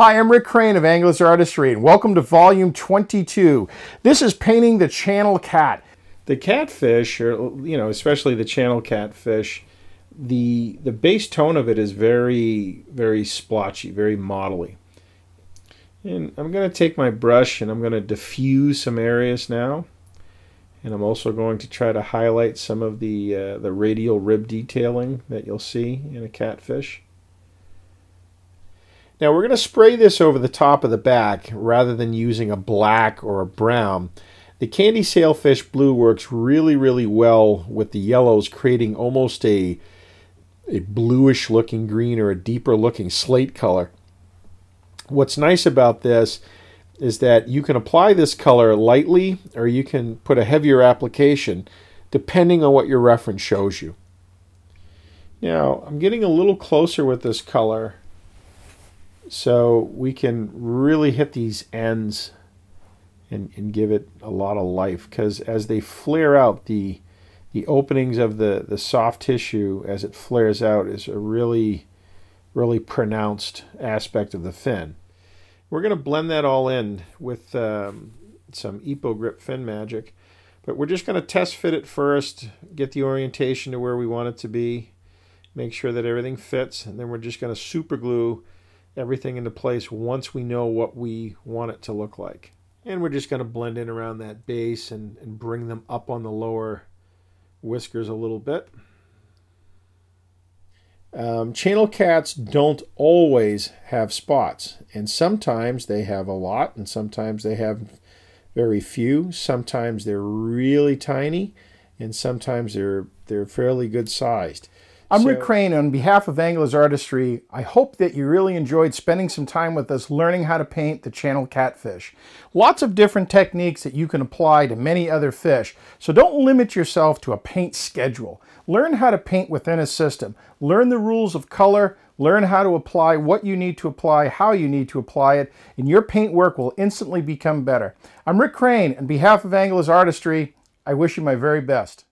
Hi, I'm Rick Crane of Angler's Artistry and welcome to volume 22. This is painting the channel cat. The catfish, or you know, especially the channel catfish, the the base tone of it is very very splotchy, very modelly. And I'm going to take my brush and I'm going to diffuse some areas now. And I'm also going to try to highlight some of the uh, the radial rib detailing that you'll see in a catfish. Now we're going to spray this over the top of the back rather than using a black or a brown. The candy sailfish blue works really, really well with the yellows, creating almost a, a bluish looking green or a deeper looking slate color. What's nice about this is that you can apply this color lightly or you can put a heavier application depending on what your reference shows you. Now I'm getting a little closer with this color so we can really hit these ends and, and give it a lot of life because as they flare out, the the openings of the, the soft tissue as it flares out is a really, really pronounced aspect of the fin. We're going to blend that all in with um, some Epo Grip Fin Magic, but we're just going to test fit it first, get the orientation to where we want it to be, make sure that everything fits, and then we're just going to super glue everything into place once we know what we want it to look like. And we're just going to blend in around that base and, and bring them up on the lower whiskers a little bit. Um, channel cats don't always have spots, and sometimes they have a lot, and sometimes they have very few. Sometimes they're really tiny, and sometimes they're they're fairly good sized. I'm so, Rick Crane. On behalf of Angler's Artistry, I hope that you really enjoyed spending some time with us learning how to paint the channel catfish. Lots of different techniques that you can apply to many other fish, so don't limit yourself to a paint schedule. Learn how to paint within a system. Learn the rules of color, learn how to apply what you need to apply, how you need to apply it, and your paint work will instantly become better. I'm Rick Crane. And on behalf of Angler's Artistry, I wish you my very best.